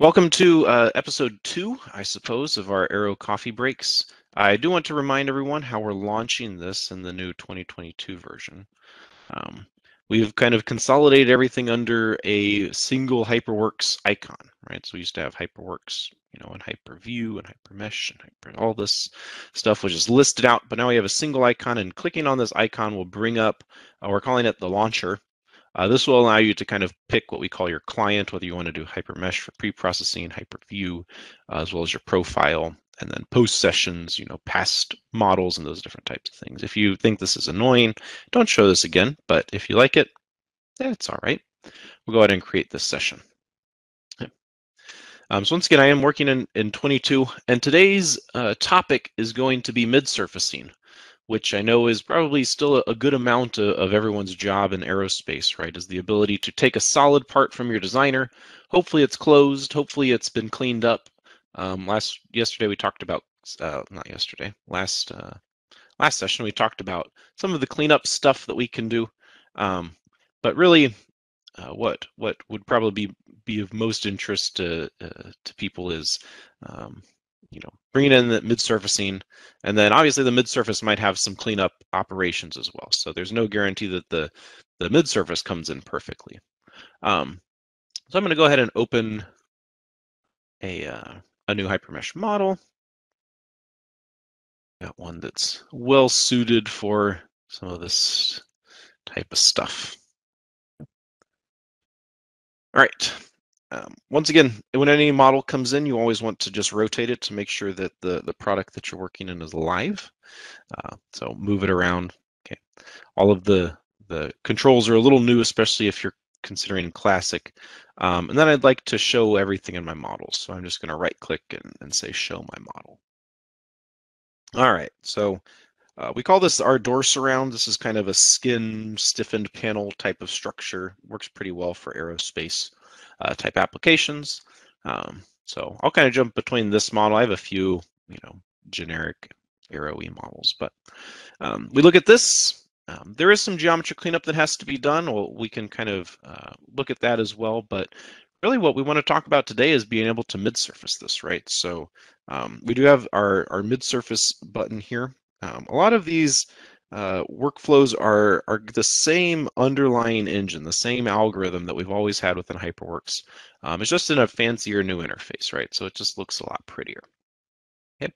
Welcome to uh, episode two, I suppose, of our Aero Coffee Breaks. I do want to remind everyone how we're launching this in the new 2022 version. Um, we've kind of consolidated everything under a single HyperWorks icon, right? So we used to have HyperWorks, you know, and HyperView and HyperMesh and Hyper, all this stuff was just listed out, but now we have a single icon and clicking on this icon will bring up, uh, we're calling it the launcher, uh, this will allow you to kind of pick what we call your client, whether you want to do HyperMesh for pre-processing, HyperView, uh, as well as your profile, and then post sessions, you know, past models and those different types of things. If you think this is annoying, don't show this again, but if you like it, that's all right. We'll go ahead and create this session. Um, so once again, I am working in, in 22, and today's uh, topic is going to be mid-surfacing which I know is probably still a good amount of, everyone's job in aerospace, right? Is the ability to take a solid part from your designer. Hopefully it's closed. Hopefully it's been cleaned up. Um, last yesterday we talked about uh, not yesterday. Last uh, last session we talked about some of the cleanup stuff that we can do. Um, but really, uh, what what would probably be be of most interest to uh, to people is um, you know, bringing in the mid-surfacing, and then obviously the mid-surface might have some cleanup operations as well. So there's no guarantee that the, the mid-surface comes in perfectly. Um, so I'm going to go ahead and open a, uh, a new HyperMesh model. Got one that's well suited for some of this type of stuff. All right, um, once again, when any model comes in, you always want to just rotate it to make sure that the, the product that you're working in is live. Uh, so move it around. Okay. All of the, the controls are a little new, especially if you're considering classic. Um, and then I'd like to show everything in my model. So I'm just going to right click and, and say show my model. All right, so uh, we call this our door surround. This is kind of a skin stiffened panel type of structure. Works pretty well for aerospace uh, type applications. Um, so I'll kind of jump between this model. I have a few, you know, generic AeroE models, but um, we look at this. Um, there is some geometry cleanup that has to be done. Well, we can kind of uh, look at that as well, but really what we want to talk about today is being able to mid-surface this, right? So um, we do have our, our mid-surface button here. Um, a lot of these uh, workflows are are the same underlying engine, the same algorithm that we've always had within HyperWorks. Um, it's just in a fancier new interface, right? So it just looks a lot prettier. Okay.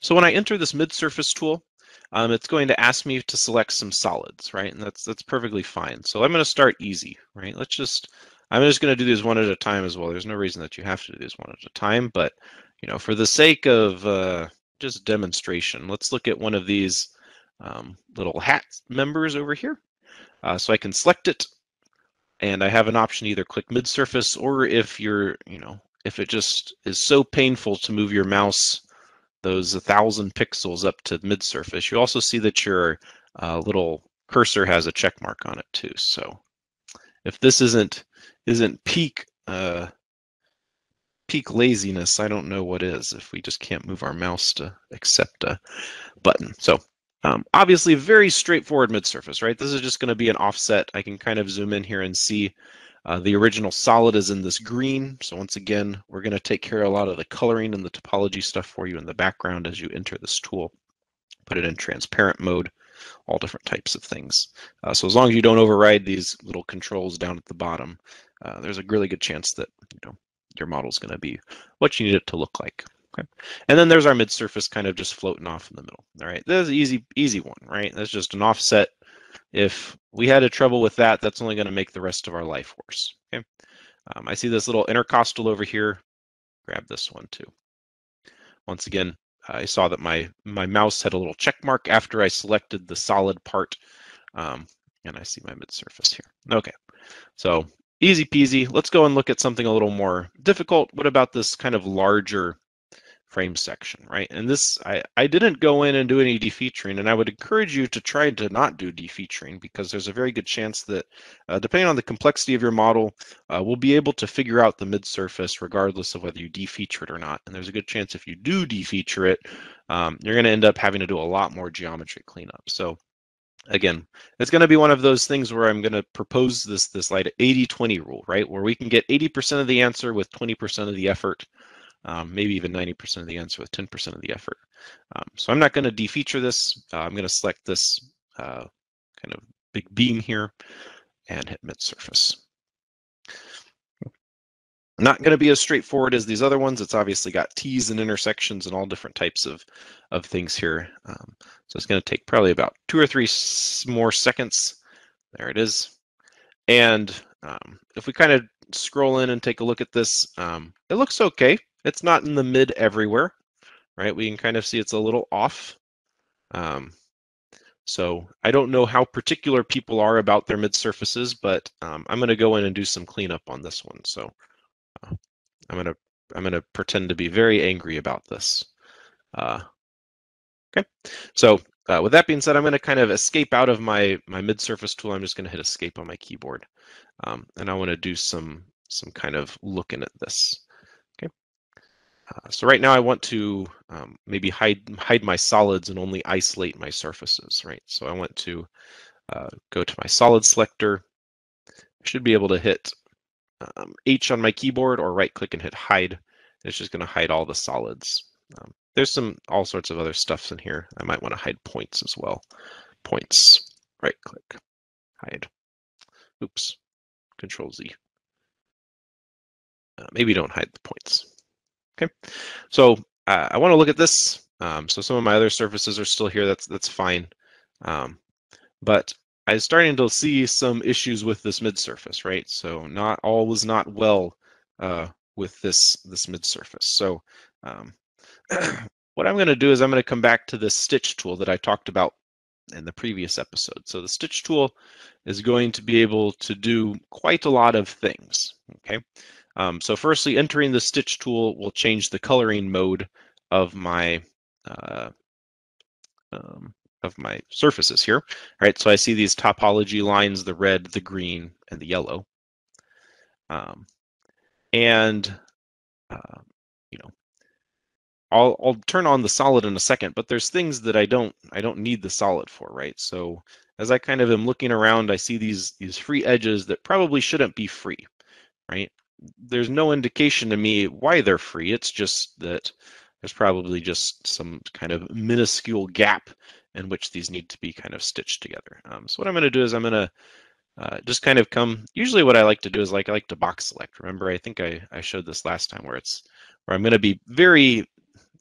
So when I enter this mid-surface tool, um, it's going to ask me to select some solids, right? And that's that's perfectly fine. So I'm going to start easy, right? Let's just I'm just going to do these one at a time as well. There's no reason that you have to do these one at a time, but you know, for the sake of uh, just demonstration, let's look at one of these um, little hat members over here. Uh, so I can select it and I have an option either click mid surface or if you're, you know, if it just is so painful to move your mouse those 1,000 pixels up to mid surface, you also see that your uh, little cursor has a check mark on it too. So if this isn't isn't peak uh, peak laziness, I don't know what is if we just can't move our mouse to accept a button. So um, obviously, very straightforward mid-surface, right? This is just going to be an offset. I can kind of zoom in here and see uh, the original solid is in this green. So once again, we're going to take care of a lot of the coloring and the topology stuff for you in the background as you enter this tool. Put it in transparent mode, all different types of things. Uh, so as long as you don't override these little controls down at the bottom, uh, there's a really good chance that you know your model is going to be what you need it to look like. Okay. And then there's our mid-surface kind of just floating off in the middle. All right. That's an easy, easy one, right? That's just an offset. If we had a trouble with that, that's only going to make the rest of our life worse. Okay. Um, I see this little intercostal over here. Grab this one too. Once again, I saw that my my mouse had a little check mark after I selected the solid part. Um, and I see my mid-surface here. Okay. So easy peasy. Let's go and look at something a little more difficult. What about this kind of larger frame section, right? And this, I, I didn't go in and do any defeaturing, and I would encourage you to try to not do defeaturing because there's a very good chance that, uh, depending on the complexity of your model, uh, we'll be able to figure out the mid-surface regardless of whether you defeature it or not. And there's a good chance if you do defeature it, um, you're going to end up having to do a lot more geometry cleanup. So again, it's going to be one of those things where I'm going to propose this this like 80-20 rule, right? Where we can get 80% of the answer with 20% of the effort, um, maybe even 90% of the answer with 10% of the effort. Um, so I'm not going to defeature this. Uh, I'm going to select this uh, kind of big beam here and hit mid surface. Not going to be as straightforward as these other ones. It's obviously got T's and intersections and all different types of, of things here. Um, so it's going to take probably about two or three more seconds. There it is. And um, if we kind of scroll in and take a look at this, um, it looks okay. It's not in the mid everywhere, right? We can kind of see it's a little off. Um, so I don't know how particular people are about their mid surfaces, but um, I'm going to go in and do some cleanup on this one. So I'm gonna I'm gonna pretend to be very angry about this. Uh, okay, so uh, with that being said, I'm gonna kind of escape out of my my mid surface tool. I'm just gonna hit escape on my keyboard, um, and I want to do some some kind of looking at this. Uh, so right now I want to um, maybe hide hide my solids and only isolate my surfaces. Right, so I want to uh, go to my solid selector. I should be able to hit um, H on my keyboard or right click and hit hide. It's just going to hide all the solids. Um, there's some all sorts of other stuffs in here. I might want to hide points as well. Points, right click, hide. Oops, control Z. Uh, maybe don't hide the points. Okay, so uh, I want to look at this. Um, so some of my other surfaces are still here. That's that's fine. Um, but I was starting to see some issues with this mid surface, right? So not all was not well uh, with this this mid surface. So um, what I'm going to do is I'm going to come back to this stitch tool that I talked about in the previous episode. So the stitch tool is going to be able to do quite a lot of things. Okay. Um, so firstly, entering the stitch tool will change the coloring mode of my uh, um, of my surfaces here. All right, so I see these topology lines, the red, the green, and the yellow. Um, and, uh, you know, I'll, I'll turn on the solid in a second, but there's things that I don't, I don't need the solid for, right? So as I kind of am looking around, I see these, these free edges that probably shouldn't be free, right? There's no indication to me why they're free. It's just that there's probably just some kind of minuscule gap in which these need to be kind of stitched together. Um, so what I'm going to do is I'm going to uh, just kind of come, usually what I like to do is like I like to box select. Remember, I think I, I showed this last time where it's where I'm going to be very,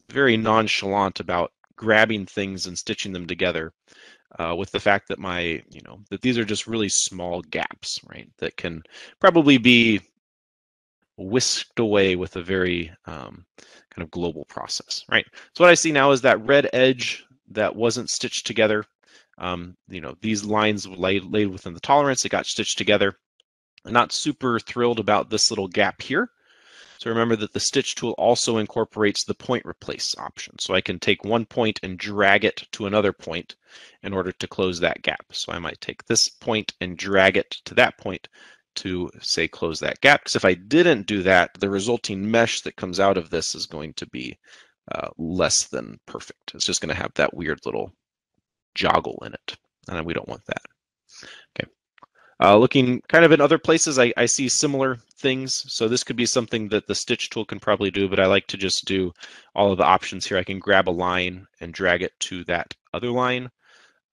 very nonchalant about grabbing things and stitching them together uh, with the fact that my, you know, that these are just really small gaps, right, that can probably be whisked away with a very um, kind of global process, right? So what I see now is that red edge that wasn't stitched together. Um, you know, these lines laid, laid within the tolerance, it got stitched together. I'm not super thrilled about this little gap here. So remember that the stitch tool also incorporates the point replace option. So I can take one point and drag it to another point in order to close that gap. So I might take this point and drag it to that point to say close that gap. Because if I didn't do that, the resulting mesh that comes out of this is going to be uh, less than perfect. It's just going to have that weird little joggle in it, and we don't want that. Okay. Uh, looking kind of in other places, I, I see similar things. So this could be something that the stitch tool can probably do, but I like to just do all of the options here. I can grab a line and drag it to that other line.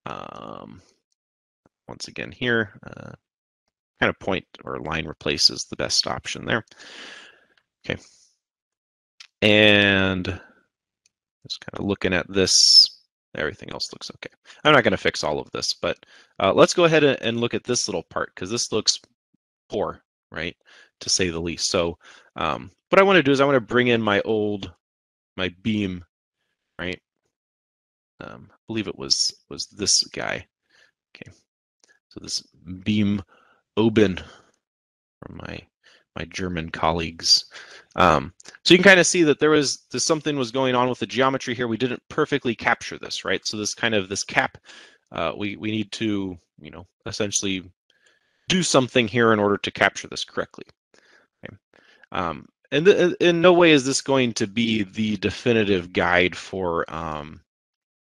Um, once again here, uh, kind of point or line replace is the best option there. Okay. And just kind of looking at this, everything else looks okay. I'm not going to fix all of this, but uh, let's go ahead and look at this little part because this looks poor, right, to say the least. So um, what I want to do is I want to bring in my old, my beam, right? Um, I believe it was was this guy. Okay, so this beam Oben from my my German colleagues. Um, so you can kind of see that there was this, something was going on with the geometry here. We didn't perfectly capture this, right? So this kind of this cap, uh, we we need to you know essentially do something here in order to capture this correctly. Okay. Um, and in no way is this going to be the definitive guide for um,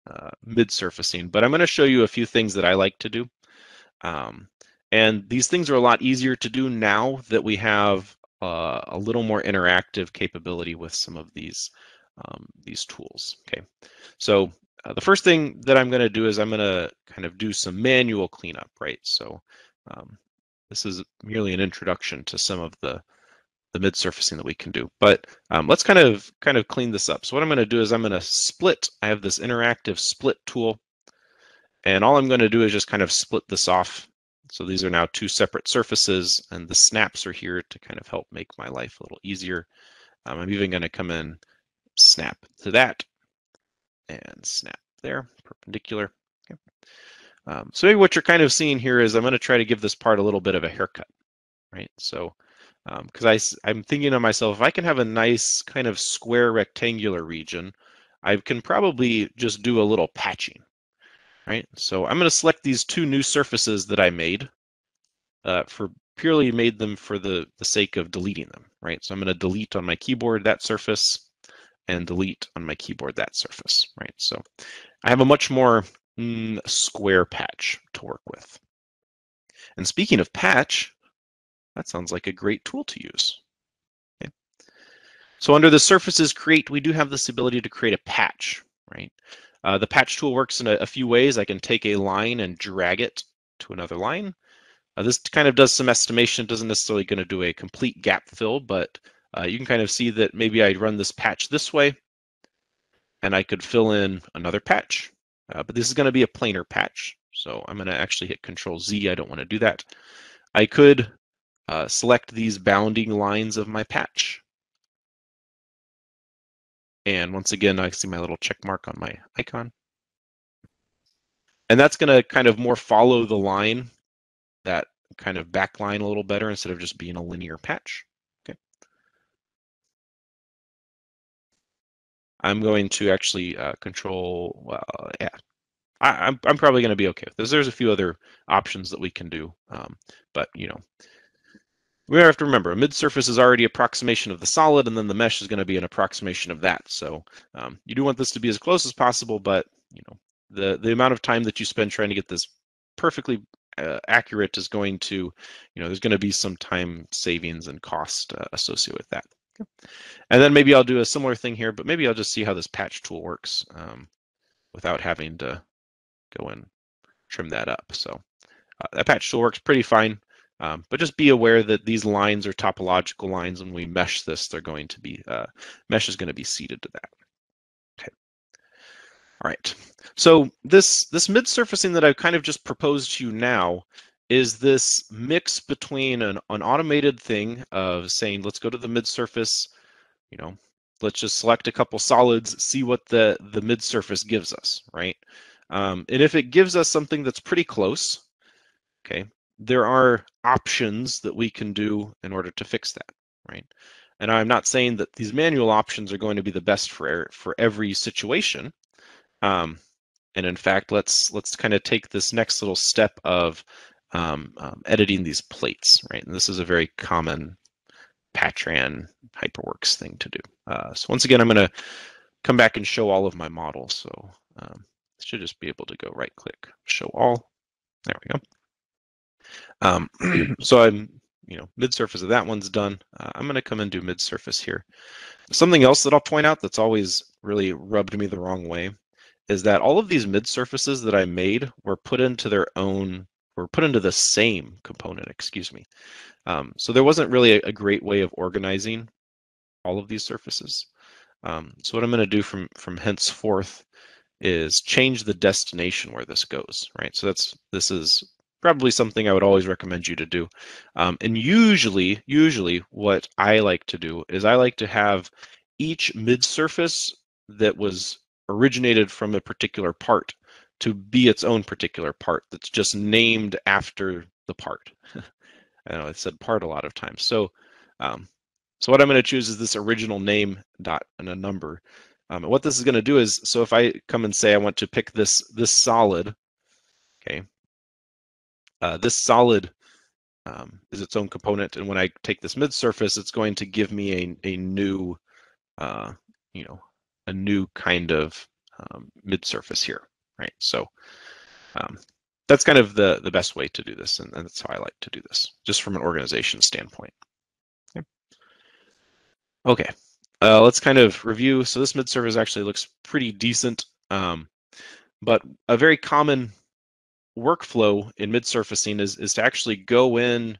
uh, mid-surfacing, but I'm going to show you a few things that I like to do. Um, and these things are a lot easier to do now that we have uh, a little more interactive capability with some of these um, these tools. Okay, so uh, the first thing that I'm going to do is I'm going to kind of do some manual cleanup, right? So um, this is merely an introduction to some of the the mid surfacing that we can do. But um, let's kind of kind of clean this up. So what I'm going to do is I'm going to split. I have this interactive split tool, and all I'm going to do is just kind of split this off. So these are now two separate surfaces, and the snaps are here to kind of help make my life a little easier. Um, I'm even going to come in, snap to that, and snap there, perpendicular. Okay. Um, so maybe what you're kind of seeing here is I'm going to try to give this part a little bit of a haircut, right? So because um, I, I'm thinking to myself, if I can have a nice kind of square rectangular region, I can probably just do a little patching, right? So I'm going to select these two new surfaces that I made uh, for purely made them for the, the sake of deleting them, right? So I'm going to delete on my keyboard that surface and delete on my keyboard that surface, right? So I have a much more mm, square patch to work with. And speaking of patch, that sounds like a great tool to use. So under the surfaces create, we do have this ability to create a patch, right? Uh, the patch tool works in a, a, few ways. I can take a line and drag it to another line. Uh, this kind of does some estimation. It doesn't necessarily going to do a complete gap fill, but uh, you can kind of see that maybe I run this patch this way, and I could fill in another patch. Uh, but this is going to be a planar patch, so I'm going to actually hit Control Z. I don't want to do that. I could uh, select these bounding lines of my patch. And once again, I see my little check mark on my icon. And that's going to kind of more follow the line, that kind of back line a little better instead of just being a linear patch. Okay. I'm going to actually uh, control, well, yeah, I, am I'm, I'm probably going to be okay with this. There's a few other options that we can do, um, but you know, we have to remember a mid-surface is already approximation of the solid and then the mesh is going to be an approximation of that. So um, you do want this to be as close as possible but you know the the amount of time that you spend trying to get this perfectly uh, accurate is going to you know there's going to be some time savings and cost uh, associated with that. And then maybe I'll do a similar thing here but maybe I'll just see how this patch tool works um, without having to go and trim that up. So uh, that patch tool works pretty fine um, but just be aware that these lines are topological lines. When we mesh this, they're going to be, uh, mesh is going to be seeded to that. Okay. All right. So this, this mid-surfacing that I've kind of just proposed to you now is this mix between an, an automated thing of saying, let's go to the mid-surface, you know, let's just select a couple solids, see what the, the mid-surface gives us, right? Um, and if it gives us something that's pretty close, okay, there are options that we can do in order to fix that, right? And I'm not saying that these manual options are going to be the best for for every situation. Um, and in fact, let's let's kind of take this next little step of um, um, editing these plates, right? And this is a very common Patran HyperWorks thing to do. Uh, so once again, I'm going to come back and show all of my models. So um, should just be able to go right click, show all. There we go. Um, so I'm, you know, mid-surface of that one's done. Uh, I'm going to come and do mid-surface here. Something else that I'll point out that's always really rubbed me the wrong way is that all of these mid-surfaces that I made were put into their own, were put into the same component, excuse me. Um, so there wasn't really a, a, great way of organizing all of these surfaces. Um, so what I'm going to do from, from henceforth is change the destination where this goes, right? So that's, this is probably something I would always recommend you to do. Um, and usually, usually what I like to do is I like to have each mid-surface that was originated from a particular part to be its own particular part that's just named after the part. I know I said part a lot of times. So, um, so what I'm going to choose is this original name dot and a number. Um, and what this is going to do is, so if I come and say I want to pick this this solid, okay, uh, this solid um, is its own component, and when I take this mid surface, it's going to give me a, a new, uh, you know, a new kind of um, mid surface here, right? So um, that's kind of the, the best way to do this. And, and that's how I like to do this, just from an organization standpoint. Okay, okay. Uh, let's kind of review. So this mid surface actually looks pretty decent, um, but a very common workflow in mid surfacing is, is to actually go in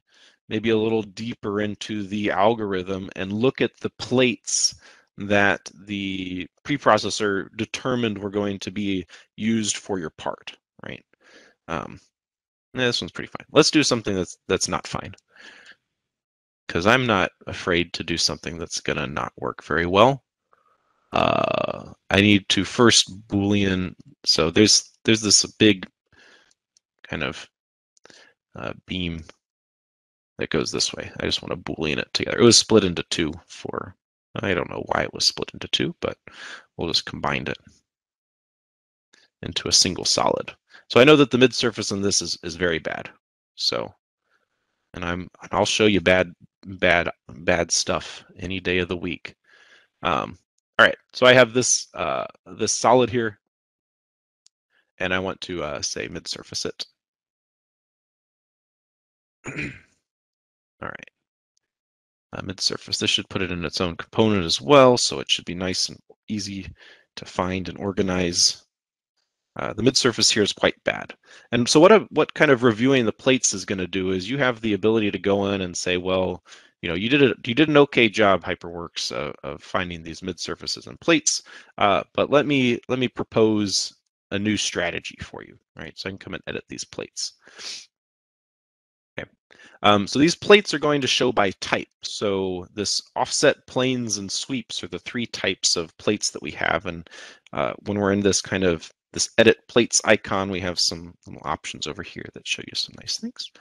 maybe a little deeper into the algorithm and look at the plates that the preprocessor determined were going to be used for your part, right? Um, this one's pretty fine. Let's do something that's that's not fine. Because I'm not afraid to do something that's gonna not work very well. Uh, I need to first Boolean. So there's there's this big kind of uh, beam that goes this way. I just want to Boolean it together. It was split into two for I don't know why it was split into two, but we'll just combine it into a single solid. So I know that the mid surface on this is, is very bad. So, and I'm, I'll show you bad, bad, bad stuff any day of the week. Um, all right, so I have this, uh, this solid here, and I want to uh, say mid surface it. All right uh, mid-surface. This should put it in its own component as well, so it should be nice and easy to find and organize. Uh, the mid-surface here is quite bad. And so what, a, what kind of reviewing the plates is going to do is you have the ability to go in and say, well, you know, you did a, you did an okay job, HyperWorks, uh, of finding these mid-surfaces and plates, uh, but let me let me propose a new strategy for you, right? So I can come and edit these plates. Um, so these plates are going to show by type. So this offset planes and sweeps are the three types of plates that we have. And uh, when we're in this kind of this edit plates icon, we have some options over here that show you some nice things.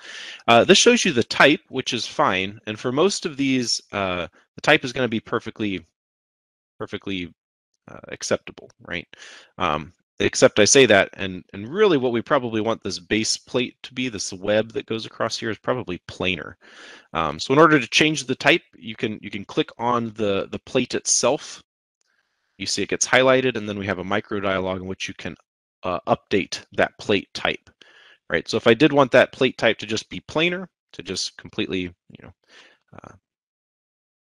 Uh, this shows you the type, which is fine. And for most of these, uh, the type is going to be perfectly, perfectly uh, acceptable, right? Um, except I say that, and, and really what we probably want this base plate to be, this web that goes across here is probably planar. Um, so in order to change the type, you can you can click on the, the plate itself. You see it gets highlighted, and then we have a micro dialog in which you can uh, update that plate type, right? So if I did want that plate type to just be planar, to just completely, you know, uh,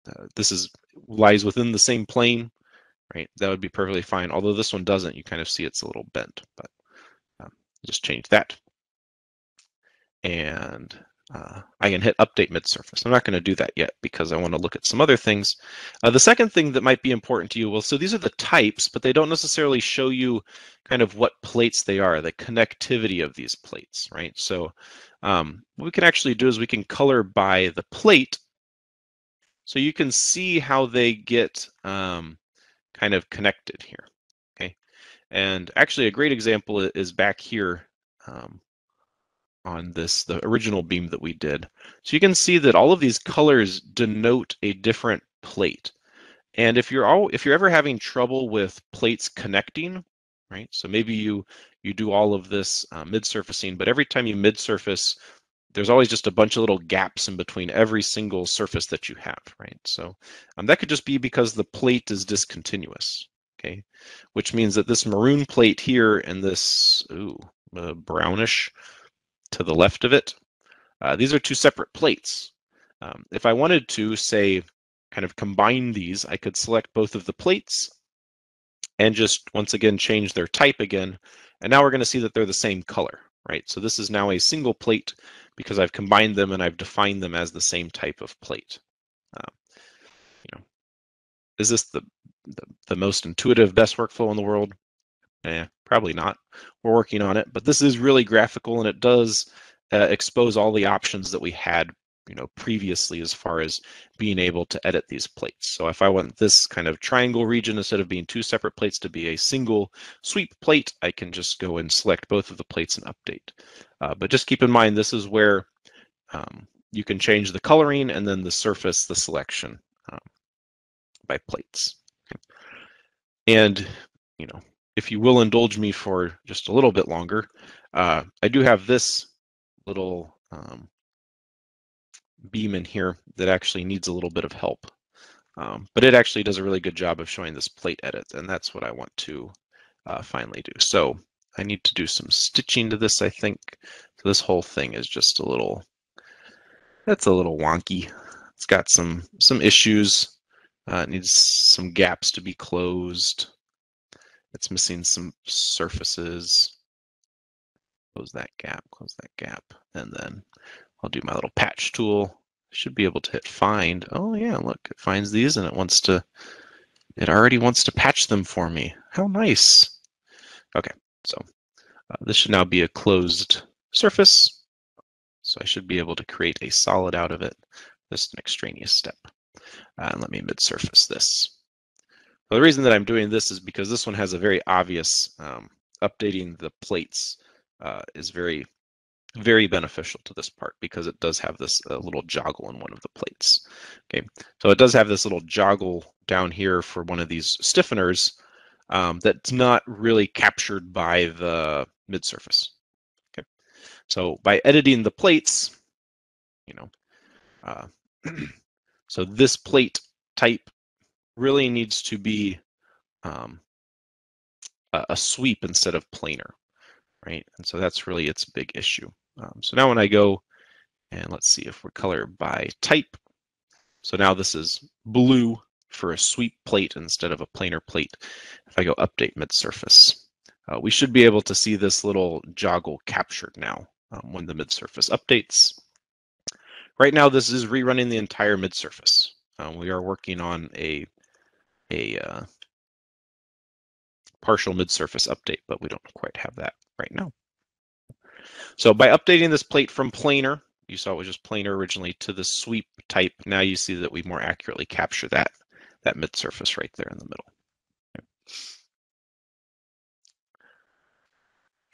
uh, this is lies within the same plane, right? That would be perfectly fine. Although this one doesn't, you kind of see it's a little bent, but um, just change that. And uh, I can hit update mid-surface. I'm not going to do that yet because I want to look at some other things. Uh, the second thing that might be important to you, well, so these are the types, but they don't necessarily show you kind of what plates they are, the connectivity of these plates, right? So um, what we can actually do is we can color by the plate so you can see how they get um, kind of connected here. Okay, and actually a great example is back here um, on this, the original beam that we did. So you can see that all of these colors denote a different plate. And if you're all, if you're ever having trouble with plates connecting, right? So maybe you you do all of this uh, mid-surfacing, but every time you mid-surface, there's always just a bunch of little gaps in between every single surface that you have, right? So um, that could just be because the plate is discontinuous, okay? Which means that this maroon plate here and this ooh, uh, brownish to the left of it, uh, these are two separate plates. Um, if I wanted to, say, kind of combine these, I could select both of the plates and just once again change their type again. And now we're going to see that they're the same color, right? So this is now a single plate because I've combined them and I've defined them as the same type of plate. Um, you know, is this the, the, the most intuitive, best workflow in the world? Eh, probably not. We're working on it, but this is really graphical and it does uh, expose all the options that we had you know previously as far as being able to edit these plates. So if i want this kind of triangle region instead of being two separate plates to be a single sweep plate i can just go and select both of the plates and update. Uh, but just keep in mind this is where um, you can change the coloring and then the surface the selection um, by plates. And you know if you will indulge me for just a little bit longer uh, i do have this little um, beam in here that actually needs a little bit of help. Um, but it actually does a really good job of showing this plate edit, and that's what I want to uh, finally do. So I need to do some stitching to this, I think. So this whole thing is just a little, that's a little wonky. It's got some some issues. Uh, it needs some gaps to be closed. It's missing some surfaces. Close that gap, close that gap. And then I'll do my little patch tool. Should be able to hit find. Oh yeah, look, it finds these and it wants to, it already wants to patch them for me. How nice. Okay, so uh, this should now be a closed surface. So I should be able to create a solid out of it. Just an extraneous step. Uh, and let me mid-surface this. The reason that I'm doing this is because this one has a very obvious um, updating the plates uh, is very, very beneficial to this part because it does have this uh, little joggle in one of the plates. Okay, so it does have this little joggle down here for one of these stiffeners um, that's not really captured by the mid surface. Okay, so by editing the plates, you know, uh, so this plate type really needs to be um, a, a, sweep instead of planar, right? And so that's really its big issue. Um, so now when I go and let's see if we're color by type. So now this is blue for a sweep plate instead of a planar plate. If I go update mid surface, uh, we should be able to see this little joggle captured now um, when the mid surface updates. Right now, this is rerunning the entire mid surface. Uh, we are working on a a uh, partial mid-surface update, but we don't quite have that right now. So by updating this plate from planar, you saw it was just planar originally, to the sweep type, now you see that we more accurately capture that, that mid-surface right there in the middle.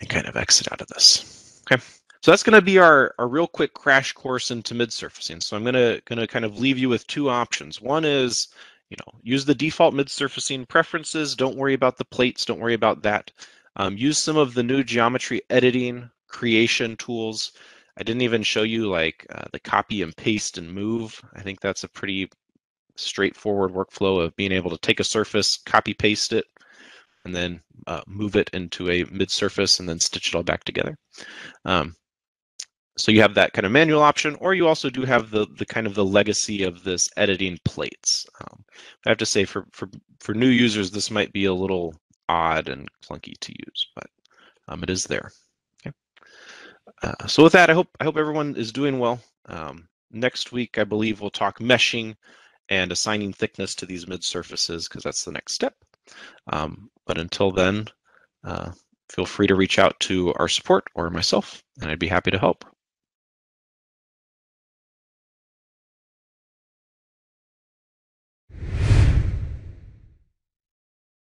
And kind of exit out of this. Okay, so that's going to be our, our real quick crash course into mid-surfacing. So I'm going to, going to kind of leave you with two options. One is you know, use the default mid-surfacing preferences. Don't worry about the plates. Don't worry about that. Um, use some of the new geometry editing creation tools. I didn't even show you like uh, the copy and paste and move. I think that's a pretty straightforward workflow of being able to take a surface, copy paste it, and then uh, move it into a mid surface and then stitch it all back together. Um, so you have that kind of manual option, or you also do have the the kind of the legacy of this editing plates. Um, I have to say for, for, for new users, this might be a little odd and clunky to use, but um, it is there. Uh, so with that, I hope I hope everyone is doing well. Um, next week, I believe we'll talk meshing and assigning thickness to these mid surfaces because that's the next step. Um, but until then, uh, feel free to reach out to our support or myself, and I'd be happy to help.